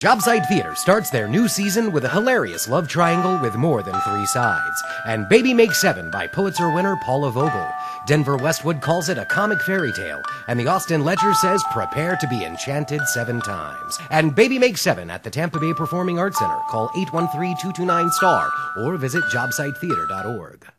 Jobsite Theater starts their new season with a hilarious love triangle with more than three sides. And Baby Makes Seven by Pulitzer winner Paula Vogel. Denver Westword calls it a comic fairy tale, and the Austin Ledger says prepare to be enchanted seven times. And Baby Makes Seven at the Tampa Bay Performing Arts Center. Call 813-229-STAR or visit jobsitetheater.org.